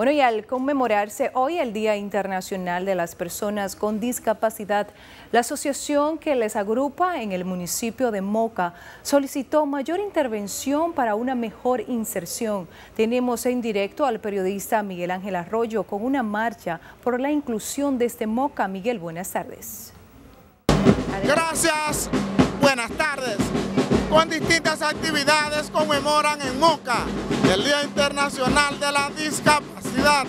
Bueno, y al conmemorarse hoy el Día Internacional de las Personas con Discapacidad, la asociación que les agrupa en el municipio de Moca solicitó mayor intervención para una mejor inserción. Tenemos en directo al periodista Miguel Ángel Arroyo con una marcha por la inclusión de este Moca. Miguel, buenas tardes. Gracias, buenas tardes. Con distintas actividades conmemoran en Moca el Día Internacional de la Discapacidad.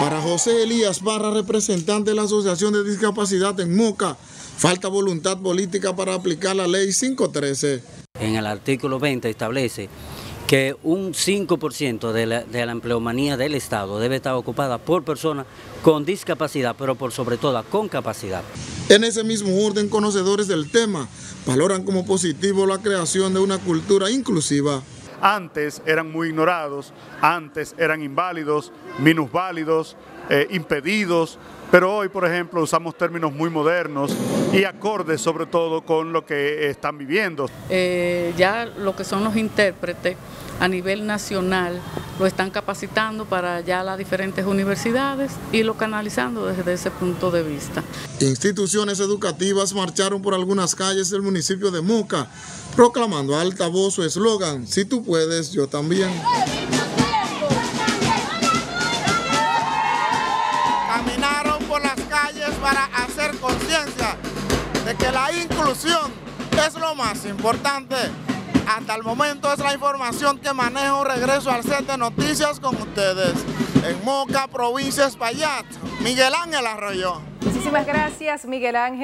Para José Elías Barra, representante de la Asociación de Discapacidad en Moca, falta voluntad política para aplicar la ley 513. En el artículo 20 establece que un 5% de la, de la empleomanía del Estado debe estar ocupada por personas con discapacidad, pero por sobre todo con capacidad. En ese mismo orden, conocedores del tema valoran como positivo la creación de una cultura inclusiva. Antes eran muy ignorados, antes eran inválidos, minusválidos, eh, impedidos, pero hoy, por ejemplo, usamos términos muy modernos y acordes sobre todo con lo que están viviendo. Eh, ya lo que son los intérpretes a nivel nacional lo están capacitando para ya las diferentes universidades y lo canalizando desde ese punto de vista. Instituciones educativas marcharon por algunas calles del municipio de Moca, proclamando a alta voz su eslogan, si tú puedes, yo también. Caminaron por las calles para hacer conciencia de que la inclusión es lo más importante. Hasta el momento es la información que manejo. Regreso al set de noticias con ustedes. En Moca, provincia de Espaillat, Miguel Ángel Arroyo. Muchísimas gracias, Miguel Ángel.